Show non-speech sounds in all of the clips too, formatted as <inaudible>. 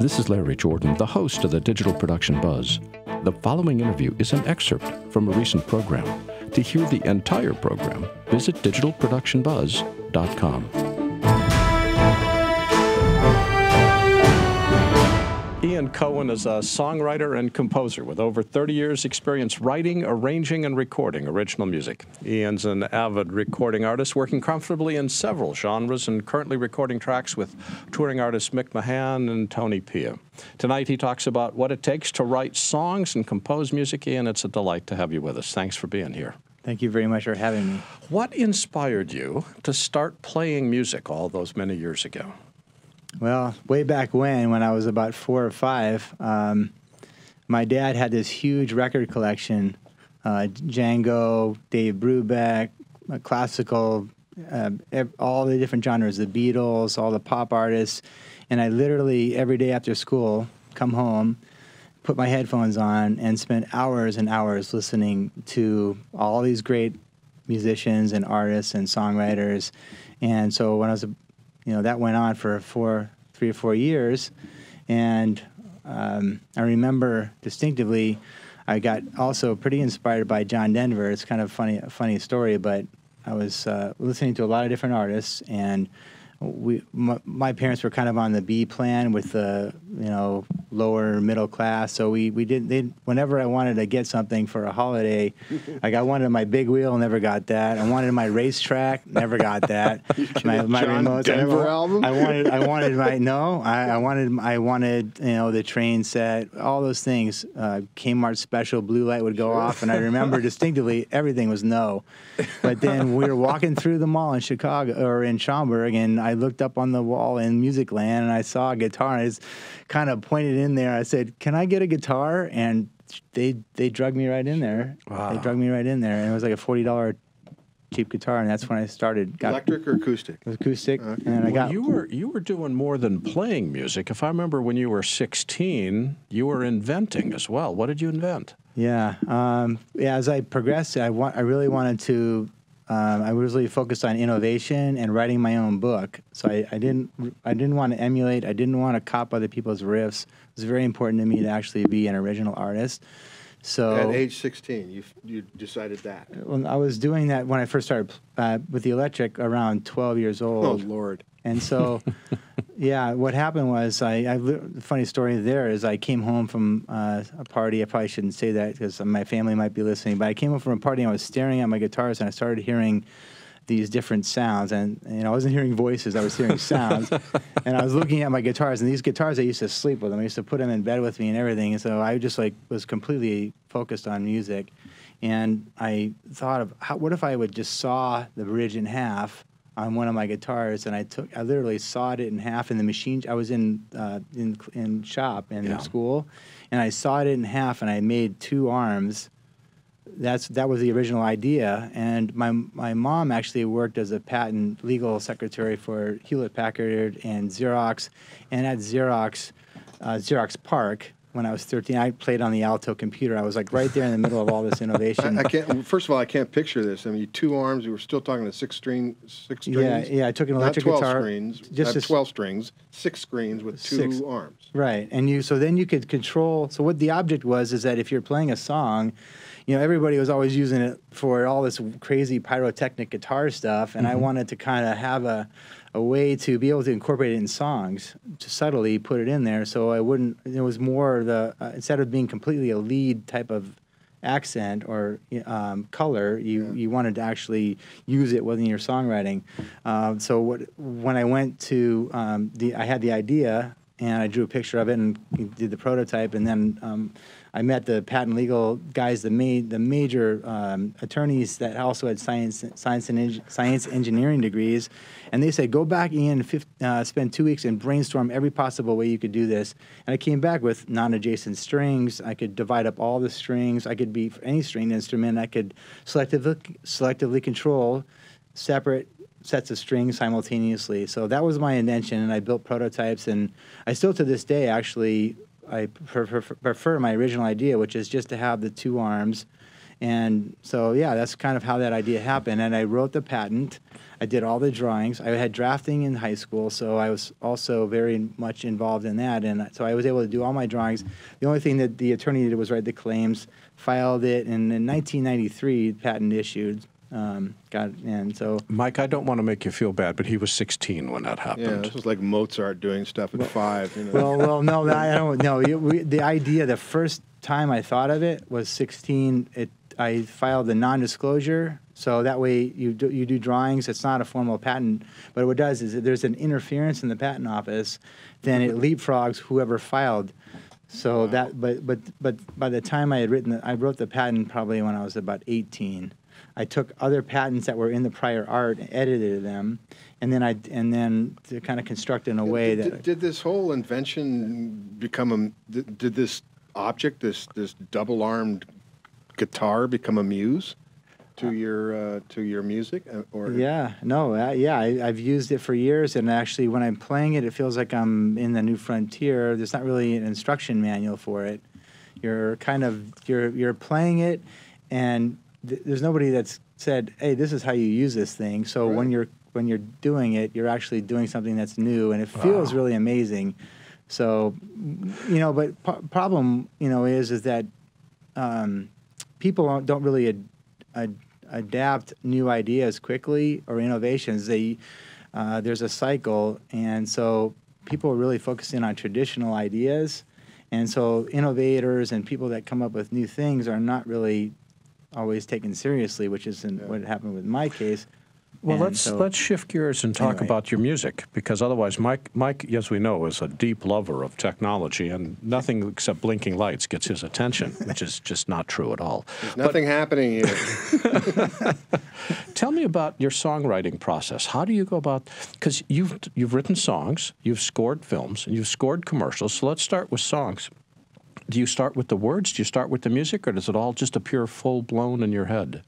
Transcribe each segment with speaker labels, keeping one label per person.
Speaker 1: This is Larry Jordan, the host of the Digital Production Buzz. The following interview is an excerpt from a recent program. To hear the entire program, visit digitalproductionbuzz.com. Cohen is a songwriter and composer with over 30 years' experience writing, arranging, and recording original music. Ian's an avid recording artist, working comfortably in several genres and currently recording tracks with touring artists Mick Mahan and Tony Pia. Tonight he talks about what it takes to write songs and compose music. Ian, it's a delight to have you with us. Thanks for being here.
Speaker 2: Thank you very much for having me.
Speaker 1: What inspired you to start playing music all those many years ago?
Speaker 2: Well, way back when, when I was about four or five, um, my dad had this huge record collection uh, Django, Dave Brubeck, uh, classical, uh, all the different genres, the Beatles, all the pop artists. And I literally, every day after school, come home, put my headphones on, and spent hours and hours listening to all these great musicians and artists and songwriters. And so when I was you know that went on for four, three or four years, and um, I remember distinctively. I got also pretty inspired by John Denver. It's kind of funny, a funny story, but I was uh, listening to a lot of different artists, and we my, my, parents were kind of on the B plan with the you know lower middle class. So we we did they whenever I wanted to get something for a holiday, like <laughs> I wanted my big wheel, never got that. I wanted my racetrack, never got that. <laughs>
Speaker 3: my my John remotes, Denver I, album.
Speaker 2: I wanted I <laughs> wanted my no, I, I, wanted I wanted you know the train set, all those things. Uh, Kmart special blue light would go sure. off, and I remember distinctively everything was no. But then we were walking through the mall in Chicago or in Schaumburg, and I looked up on the wall in Musicland, and I saw a guitar, and I just kind of pointed in there. I said, "Can I get a guitar?" And they they drug me right in there. Wow. They drug me right in there, and it was like a forty dollar cheap guitar, and that's when I started.
Speaker 3: Got, Electric or acoustic?
Speaker 2: Acoustic, okay. and I
Speaker 1: well, got. You were you were doing more than playing music. If I remember, when you were sixteen, you were inventing as well. What did you invent?
Speaker 2: Yeah, um, yeah. As I progressed, I want I really wanted to um, I was really focused on innovation and writing my own book. So I, I, didn't I didn't want to emulate. I didn't want to cop other people's riffs. It was very important to me to actually be an original artist. So
Speaker 3: at age 16, you you decided that.
Speaker 2: Well, I was doing that when I first started uh, with the electric around 12 years old.
Speaker 3: Oh Lord!
Speaker 2: And so, <laughs> yeah, what happened was I, I the funny story there is I came home from uh, a party. I probably shouldn't say that because my family might be listening. But I came home from a party and I was staring at my guitars and I started hearing these different sounds and you know I wasn't hearing voices I was hearing sounds <laughs> and I was looking at my guitars and these guitars I used to sleep with them I used to put them in bed with me and everything and so I just like was completely focused on music and I thought of how, what if I would just saw the bridge in half on one of my guitars, and I took I literally sawed it in half in the machine. I was in uh, in in shop in yeah. school, and I sawed it in half, and I made two arms. That's that was the original idea, and my my mom actually worked as a patent legal secretary for Hewlett Packard and Xerox, and at Xerox, uh, Xerox PARC, when I was 13. I played on the Alto computer. I was like right there in the middle of all this innovation. <laughs>
Speaker 3: I, I, can't. First of all, I can't picture this. I mean, two arms. We were still talking to six string, six strings.
Speaker 2: Yeah, yeah. I took an electric
Speaker 3: not 12
Speaker 2: guitar.
Speaker 3: Strings, just not 12 strings, six screens with two six. arms.
Speaker 2: Right, and you. So then you could control. So what the object was is that if you're playing a song, you know, everybody was always using it for all this crazy pyrotechnic guitar stuff, and mm-hmm. I wanted to kind of have a a way to be able to incorporate it in songs to subtly put it in there so I wouldn't it was more the uh, instead of being completely a lead type of accent or um, color you yeah. you wanted to actually use it within your songwriting uh, so what when I went to um, the I had the idea and I drew a picture of it and did the prototype and then um, I met the patent legal guys, the ma- the major um, attorneys that also had science science and eng- science engineering degrees, and they said, "Go back, Ian, uh, spend two weeks and brainstorm every possible way you could do this." And I came back with non-adjacent strings. I could divide up all the strings. I could be for any string instrument. I could selectively selectively control separate sets of strings simultaneously. So that was my invention, and I built prototypes, and I still to this day actually I prefer, my original idea, which is just to have the two arms And so, yeah, that's kind of how that idea happened. And I wrote the patent. I did all the drawings. I had drafting in high school, so I was also very much involved in that. And so I was able to do all my drawings. The only thing that the attorney did was write the claims, filed it, and in 1993, patent issued. Um, got and so
Speaker 1: Mike, I don't want to make you feel bad, but he was 16 when that happened.
Speaker 3: Yeah,
Speaker 1: happened.
Speaker 3: this was like Mozart doing stuff at five. You know?
Speaker 2: well, well, no, I <laughs> don't know. We, the idea, the first time I thought of it was 16. It I filed the non-disclosure, so that way you do, you do drawings. It's not a formal patent, but what it does is if there's an interference in the patent office, then it leapfrogs whoever filed. So that, but but but by the time I had written, the, I wrote the patent probably when I was about 18. I took other patents that were in the prior art, and edited them, and then I and then to kind of construct in a way
Speaker 3: did,
Speaker 2: that
Speaker 3: did, did this whole invention become a? Did, did this object, this this double-armed guitar, become a muse to your uh, to your music? Uh, Or
Speaker 2: Yeah, no, uh, yeah, I, I've used it for years, and actually, when I'm playing it, it feels like I'm in the new frontier. There's not really an instruction manual for it. You're kind of you're you're playing it, and th- there's nobody that's said, "Hey, this is how you use this thing." So when you're when you're doing it, you're actually doing something that's new, and it feels
Speaker 1: Wow.
Speaker 2: really amazing. So, you know, but p- problem, you know, is is that um, people don't, don't really ad, ad, adapt new ideas quickly or innovations. They uh, there's a cycle, and so people are really focusing on traditional ideas, and so innovators and people that come up with new things are not really always taken seriously, which isn't
Speaker 3: Yeah.
Speaker 2: what happened with my case.
Speaker 1: Well,
Speaker 2: And
Speaker 1: let's
Speaker 2: so-
Speaker 1: let's shift gears and talk
Speaker 2: Anyway.
Speaker 1: about your music because otherwise, Mike, Mike, as we know, is a deep lover of technology, and nothing except blinking lights gets his attention, which is just not true at all.
Speaker 3: There's nothing happening here. <laughs>
Speaker 1: Tell me about your songwriting process. How do you go about? Because you've you've written songs, you've scored films, and you've scored commercials. So let's start with songs. Do you start with the words? Do you start with the music, or does it all just appear full blown in your head?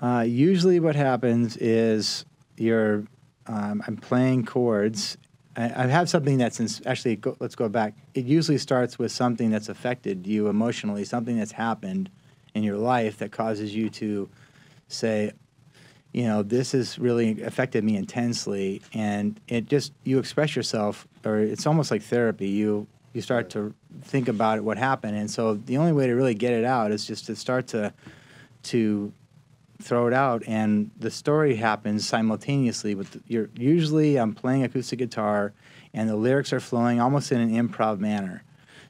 Speaker 2: Uh, usually, what happens is you're um, I'm playing chords. I, have something that's ins- actually. Go, let's go back. It usually starts with something that's affected you emotionally, something that's happened in your life that causes you to say, you know, this has really affected me intensely, and it just you express yourself, or it's almost like therapy. You you start to think about what happened, and so the only way to really get it out is just to start to to throw it out. And the story happens simultaneously with the, you're usually i'm playing acoustic guitar and the lyrics are flowing almost in an improv manner.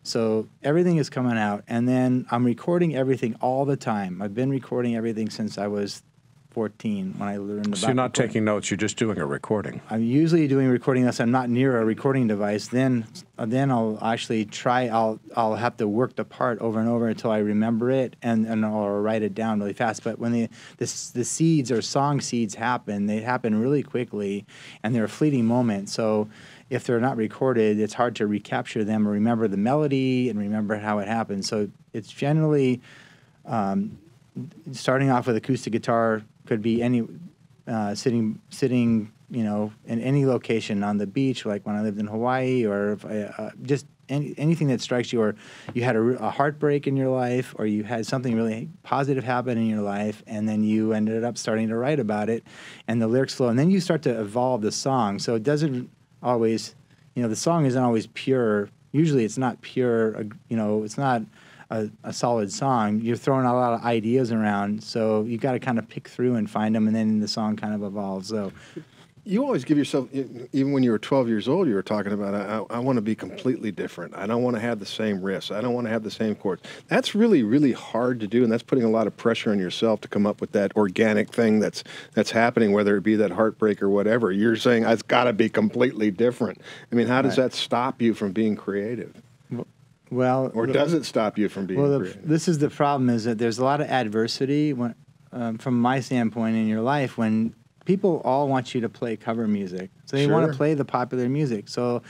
Speaker 2: So everything is coming out. And then i'm recording everything all the time. I've been recording everything since i was 14 when i learned about
Speaker 1: So you're not
Speaker 2: recording.
Speaker 1: taking notes; you're just doing a recording.
Speaker 2: I'm usually doing recording unless I'm not near a recording device. Then, then I'll actually try. I'll I'll have to work the part over and over until I remember it, and and I'll write it down really fast. But when the the, the seeds or song seeds happen, they happen really quickly, and they're a fleeting moment. So. If they're not recorded, it's hard to recapture them or remember the melody and remember how it happened. So it's generally um, starting off with acoustic guitar could be any uh, sitting sitting you know in any location on the beach like when I lived in Hawaii or I, uh, just any, anything that strikes you or you had a, a heartbreak in your life or you had something really positive happen in your life and then you ended up starting to write about it and the lyrics flow and then you start to evolve the song. So it doesn't always you know the song isn't always pure. Usually it's not pure you know it's not a, a solid song, you're throwing a lot of ideas around. So you got to kind of pick through and find them, and then the song kind of evolves. So
Speaker 3: You always give yourself, even when you were 12 years old, you were talking about, I, I want to be completely different. I don't want to have the same riffs. I don't want to have the same chords. That's really, really hard to do, and that's putting a lot of pressure on yourself to come up with that organic thing that's that's happening, whether it be that heartbreak or whatever. You're saying it's got to be completely different. I mean, how does
Speaker 2: Right.
Speaker 3: that stop you from being creative,
Speaker 2: well,
Speaker 3: or
Speaker 2: the-
Speaker 3: does it stop you from being
Speaker 2: Well, the, this is the problem: is that there's a lot of adversity when, um, from my standpoint in your life when people all want you to play cover music. So they want to play the popular music. So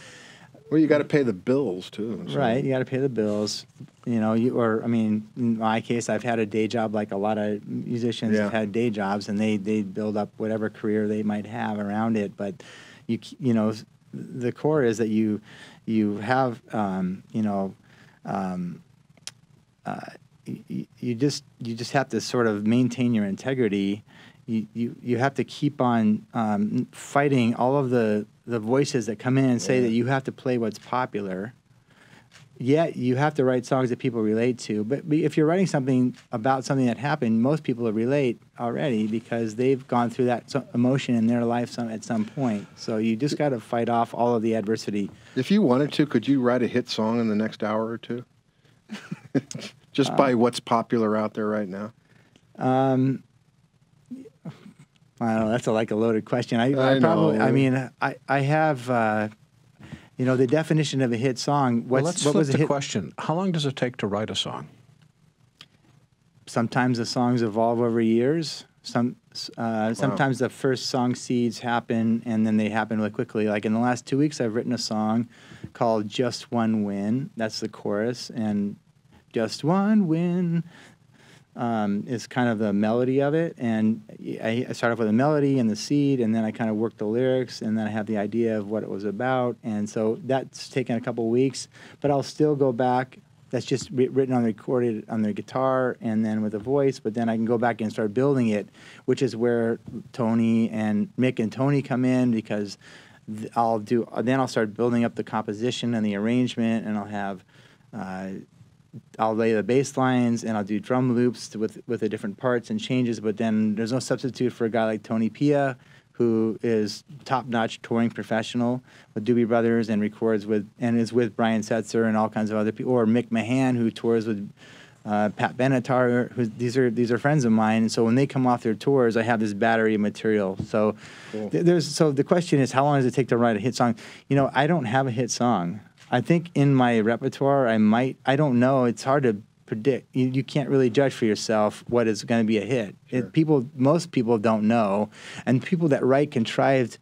Speaker 3: well, you got to pay the bills too. so-
Speaker 2: Right, you got to pay the bills. You know, you or I mean, in my case, I've had a day job like a lot of musicians
Speaker 3: Yeah.
Speaker 2: have had day jobs, and they they build up whatever career they might have around it. But you you know, the core is that you you have um, you know. Um, uh, you, you just you just have to sort of maintain your integrity. You you, you have to keep on um, fighting all of the the voices that come in and say that you have to play what's popular. Yet you have to write songs that people relate to. But if you're writing something about something that happened, most people relate already because they've gone through that emotion in their life some, at some point. So you just got to fight off all of the adversity.
Speaker 3: If you wanted to, could you write a hit song in the next hour or two? <laughs> Just by what's popular out there right now.
Speaker 2: Um, I don't know. That's a, like a loaded question. I,
Speaker 3: I
Speaker 2: I probably. I mean, I I have. Uh, you know, the definition of a hit song. What's,
Speaker 1: Well, let's
Speaker 2: what
Speaker 1: flip
Speaker 2: was a
Speaker 1: the
Speaker 2: hit?
Speaker 1: question. How long does it take to write a song?
Speaker 2: Sometimes the songs evolve over years. Some. Uh, sometimes the first song seeds happen and then they happen really quickly. Like in the last two weeks, I've written a song called "Just One Win." That's the chorus, and "Just One Win." Um, is kind of the melody of it. And I, I start off with a melody and the seed, and then I kind of work the lyrics, and then I have the idea of what it was about. And so that's taken a couple weeks, but I'll still go back. That's just wri- written on the recorded on the guitar and then with a voice. But then I can go back and start building it, which is where Tony and Mick and Tony come in because I'll do. Then I'll start building up the composition and the arrangement, and I'll have. Uh, I'll lay the bass lines and I'll do drum loops to, with with the different parts and changes. But then there's no substitute for a guy like Tony Pia, who is top-notch touring professional with Doobie Brothers and records with and is with Brian Setzer and all kinds of other people, or Mick Mahan, who tours with. Uh, Pat Benatar, who these are these are friends of mine, and so when they come off their tours, I have this battery of material. So
Speaker 3: Cool.
Speaker 2: th- there's so the question is, how long does it take to write a hit song? You know, I don't have a hit song. I think in my repertoire, I might. I don't know. It's hard to predict. You, you can't really judge for yourself what is going to be a hit.
Speaker 3: Sure.
Speaker 2: It, people, most people don't know, and people that write contrived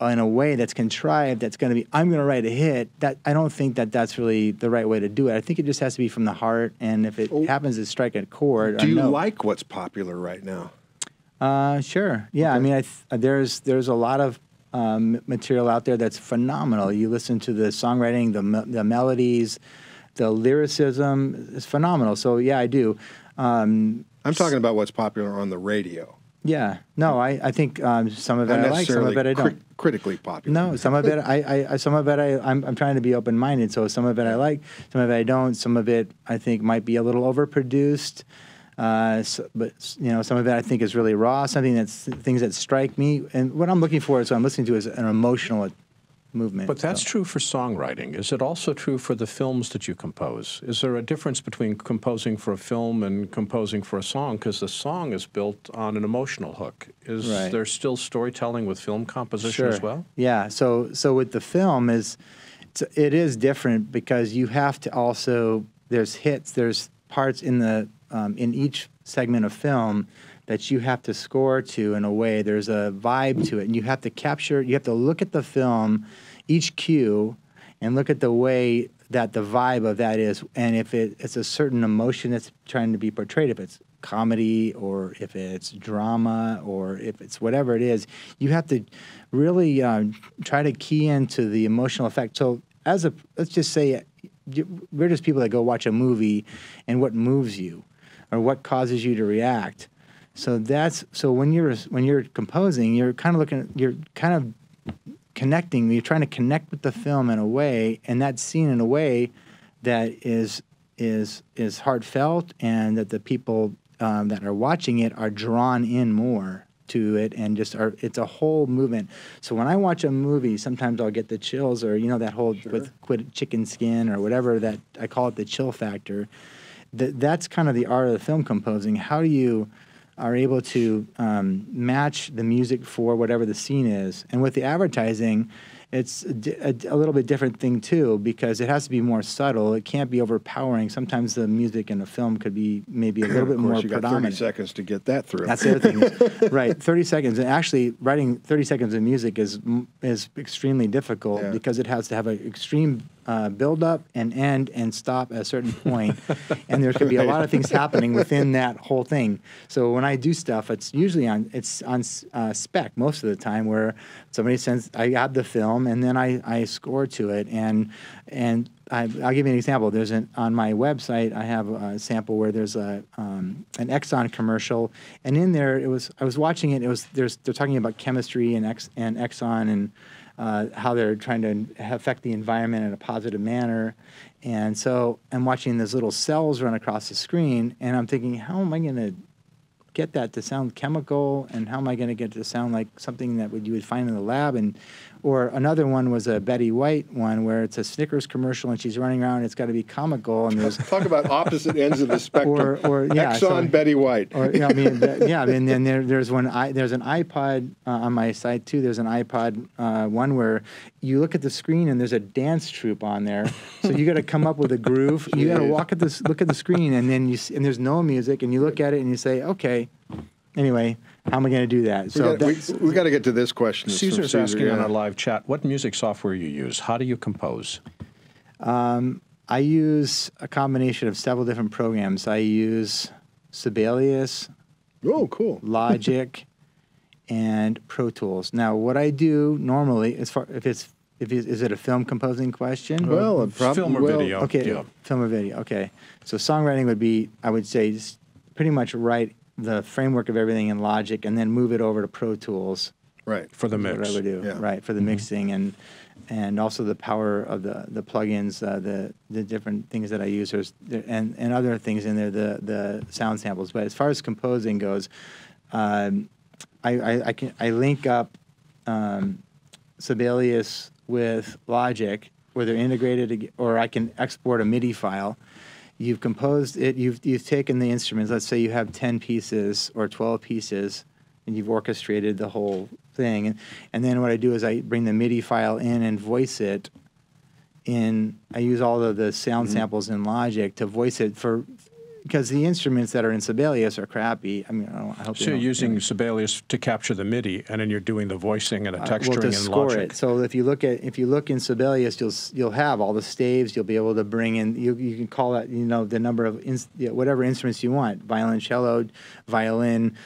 Speaker 2: in a way that's contrived that's going to be i'm going to write a hit that i don't think that that's really the right way to do it i think it just has to be from the heart and if it
Speaker 3: Oh.
Speaker 2: happens to strike a chord
Speaker 3: Do you
Speaker 2: note-
Speaker 3: like what's popular right now?
Speaker 2: uh, sure. Yeah. I mean, I th- there's there's a lot of um, material out there that's phenomenal. You listen to the songwriting, the me- the melodies, the lyricism. It's phenomenal. So yeah, I do. Um,
Speaker 3: I'm talking about what's popular on the radio.
Speaker 2: yeah. No, I I think um, some of it I like, some of it I don't.
Speaker 3: cri- critically popular.
Speaker 2: No, some of it I, I- I some of it I I'm, I'm trying to be open minded. So some of it I like, some of it I don't. Some of it I think might be a little overproduced. Uh, s but you know, some of it I think is really raw. Something that's things that strike me, and what I'm looking for is what I'm listening to is an emotional movement.
Speaker 1: But that's
Speaker 2: so.
Speaker 1: true for songwriting. Is it also true for the films that you compose? Is there a difference between composing for a film and composing for a song? Because the song is built on an emotional hook. Is
Speaker 2: Right.
Speaker 1: there still storytelling with film composition sure. as well?
Speaker 2: Yeah. So so with the film is it is different because you have to also there's hits there's parts in the um, in each segment of film that you have to score to in a way. There's a vibe to it and you have to capture you have to look at the film each cue and look at the way that the vibe of that is. And if it, it's a certain emotion that's trying to be portrayed if it's comedy or if it's drama or if it's whatever it is you have to really um, try to key into the emotional effect. So as a let's just say we're just people that go watch a movie and what moves you or what causes you to react. So that's so when you're when you're composing you're kind of looking you're kind of connecting you're trying to connect with the film in a way and that's seen in a way that is is is heartfelt and that the people um, that are watching it are drawn in more to it and just are it's a whole movement. So when i watch a movie sometimes i'll get the chills or you know that whole with quit chicken skin or whatever that i call it the chill factor that that's kind of the art of the film composing how do you are able to um, match the music for whatever the scene is. And with the advertising, it's a, a, a little bit different thing too because it has to be more subtle. It can't be overpowering. Sometimes the music in a film could be maybe a little bit
Speaker 3: of course,
Speaker 2: more
Speaker 3: you got 30
Speaker 2: predominant.
Speaker 3: seconds to get that through.
Speaker 2: That's the other thing, <laughs> right? Thirty seconds, and actually, writing thirty seconds of music is is extremely difficult
Speaker 3: Yeah.
Speaker 2: because it has to have an extreme uh, build up and end and stop at a certain <laughs> point, and there could be a lot of things happening within that whole thing. So when I do stuff, it's usually on it's on uh, spec most of the time, where somebody sends I add the film and then I, I score to it, and and I, will give you an example. There's an on my website. I have a sample where there's a um, an Exxon commercial, and in there it was I was watching it. It was there's they're talking about chemistry and Ex, and Exxon and uh, how they're trying to affect the environment in a positive manner. And so I'm watching those little cells run across the screen, and I'm thinking, how am I going to get that to sound chemical, and how am I going to get it to sound like something that would, you would find in the lab? And or another one was a Betty White one where it's a Snickers commercial and she's running around. And It's got to be comical and there's <laughs>
Speaker 3: talk about opposite ends of the <laughs> spectrum.
Speaker 2: Or, or yeah,
Speaker 3: Exxon,
Speaker 2: so,
Speaker 3: Betty White.
Speaker 2: Or yeah, I mean, <laughs> yeah, and then there, there's one. I, there's an iPod uh, on my site too. There's an iPod uh, one where you look at the screen and there's a dance troupe on there. So you got to come up with a groove. You got to walk at this, look at the screen, and then you and there's no music, and you look at it and you say, okay. Anyway, how am I going to do that?
Speaker 3: So we got, we, we got to get to this question.
Speaker 1: Caesar's Caesar, asking yeah. on our live chat, what music software you use? How do you compose?
Speaker 2: Um, I use a combination of several different programs. I use Sibelius.
Speaker 3: Oh, cool.
Speaker 2: Logic, <laughs> and Pro Tools. Now, what I do normally, as far if it's if it's, is it a film composing question?
Speaker 3: Well,
Speaker 1: prob- film or
Speaker 3: well,
Speaker 1: video.
Speaker 2: Okay,
Speaker 1: yeah.
Speaker 2: film or video. Okay, so songwriting would be, I would say, pretty much write the framework of everything in Logic and then move it over to Pro Tools.
Speaker 3: Right.
Speaker 1: For the mix.
Speaker 2: What I would do.
Speaker 3: Yeah.
Speaker 2: Right, for the mm-hmm. mixing and and also the power of the the plugins, uh, the the different things that I use, there's there, and and other things in there, the the sound samples. But as far as composing goes, um, I, I, I can I link up um, Sibelius with Logic, where they're integrated, or I can export a MIDI file you've composed it, you've, you've taken the instruments, let's say you have 10 pieces or 12 pieces, and you've orchestrated the whole thing. And, and then what I do is I bring the MIDI file in and voice it in, I use all of the sound mm-hmm. samples in Logic to voice it for because the instruments that are in Sibelius are crappy. I mean, I, I hope.
Speaker 1: So you're using Sibelius to capture the MIDI, and then you're doing the voicing and the texturing uh, well, to and
Speaker 2: score
Speaker 1: logic.
Speaker 2: it. So if you look at if you look in Sibelius, you'll you'll have all the staves. You'll be able to bring in. You, you can call that you know the number of in, you know, whatever instruments you want: violin, cello, violin,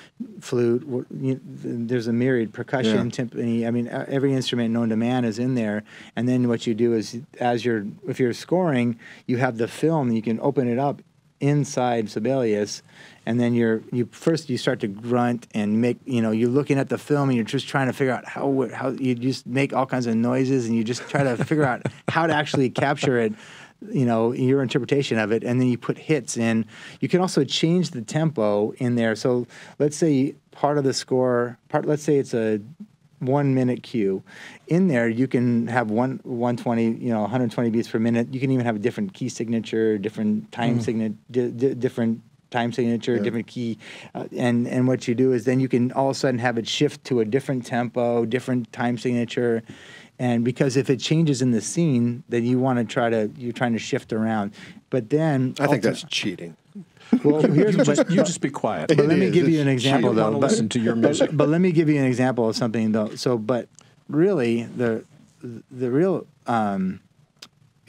Speaker 2: flute. You, there's a myriad percussion, yeah. timpani. I mean, every instrument known to man is in there. And then what you do is, as you're if you're scoring, you have the film. You can open it up inside Sibelius, and then you're you first you start to grunt and make you know you're looking at the film and you're just trying to figure out how how you just make all kinds of noises and you just try to figure out <laughs> how to actually capture it you know your interpretation of it and then you put hits in. You can also change the tempo in there. So let's say part of the score part let's say it's a one minute cue. In there, you can have one 120, you know, 120 beats per minute. You can even have a different key signature, different time mm. signature, di- di- different time signature, yeah. different key, uh, and and what you do is then you can all of a sudden have it shift to a different tempo, different time signature, and because if it changes in the scene, then you want to try to you're trying to shift around. But then
Speaker 3: I think that's cheating.
Speaker 1: Well, here's you just, you just be quiet.
Speaker 2: But let me give you an example, though.
Speaker 1: But, listen to your music.
Speaker 2: But, but, let me give you an example of something, though. So, but really, the the real, um,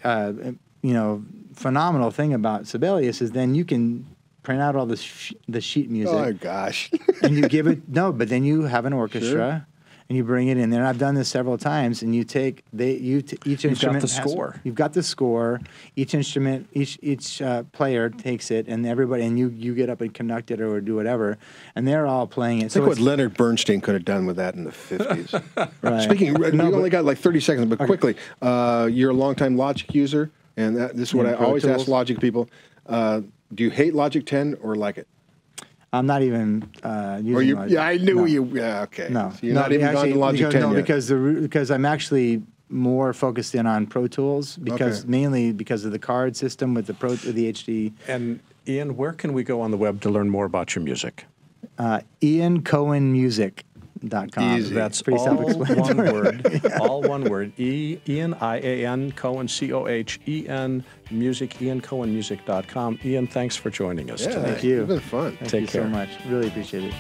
Speaker 2: uh, you know, phenomenal thing about Sibelius is then you can print out all the sh- the sheet music.
Speaker 3: Oh gosh!
Speaker 2: and you give it no, but then you have an orchestra. Sure and you bring it in there. And I've done this several times. And you take they you t- each
Speaker 1: you've
Speaker 2: instrument
Speaker 1: got the
Speaker 2: has,
Speaker 1: score.
Speaker 2: You've got the score. Each instrument, each each uh, player takes it, and everybody and you you get up and conduct it or do whatever, and they're all playing it.
Speaker 3: So Think what Leonard Bernstein could have done with that in the fifties. <laughs> right. Speaking, no, we only got like thirty seconds, but okay. quickly, uh, you're a longtime Logic user, and that, this is what I always tools. ask Logic people. Uh, do you hate Logic 10 or like it?
Speaker 2: I'm not even uh, using.
Speaker 3: You,
Speaker 2: Logic.
Speaker 3: Yeah, I knew
Speaker 2: no.
Speaker 3: you. Yeah, okay.
Speaker 2: No,
Speaker 3: so you're
Speaker 2: no,
Speaker 3: not even
Speaker 2: actually,
Speaker 3: gone to Logic
Speaker 2: because,
Speaker 3: 10
Speaker 2: no,
Speaker 3: yet.
Speaker 2: because the because I'm actually more focused in on Pro Tools because
Speaker 3: Okay.
Speaker 2: mainly because of the card system with the Pro the HD.
Speaker 1: And Ian, where can we go on the web to learn more about your music?
Speaker 2: Uh, Ian Cohen Music. Dot com.
Speaker 3: Easy.
Speaker 1: That's
Speaker 2: Pretty
Speaker 1: all one
Speaker 2: self-explanatory.
Speaker 1: word. <laughs> All one word. E Ian I A N Cohen C O H E N Music IanCohenMusic.com. Ian, thanks for joining us
Speaker 3: yeah,
Speaker 1: today.
Speaker 2: Thank you.
Speaker 3: It's been fun.
Speaker 2: Thank
Speaker 1: Take
Speaker 2: you
Speaker 1: care.
Speaker 2: so much. Really appreciate it.